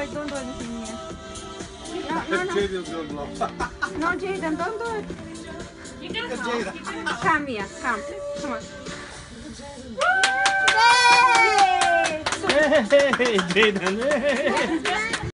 wait, don't do anything here. No, no, no. gonna blow. no, Jaden, don't do it. You can Look at help. Come here, come. Come on. Yay! Hey, Jaden. Hey.